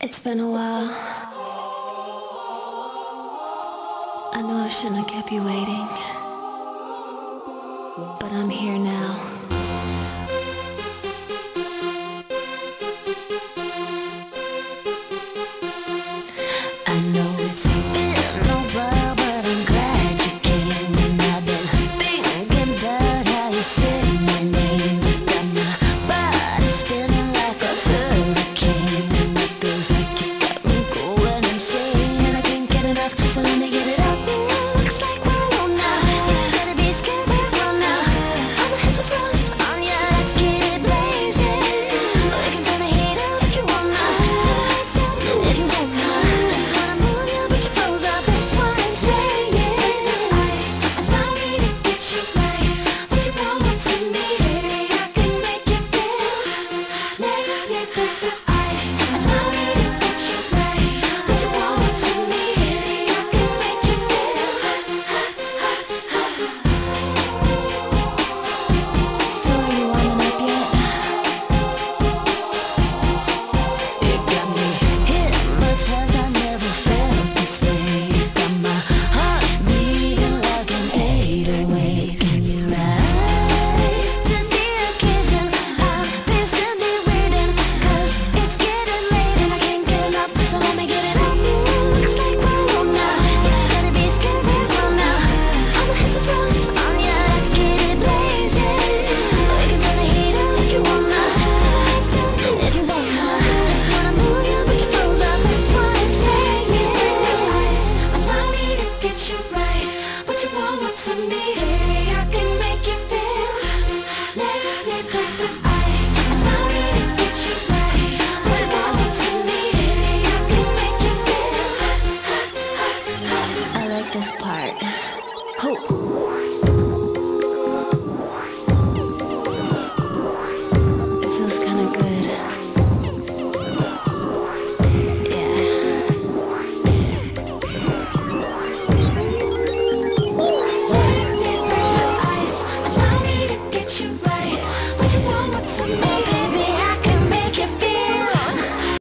It's been a while. I know I shouldn't have kept you waiting. But I'm here now. what you want, what you need.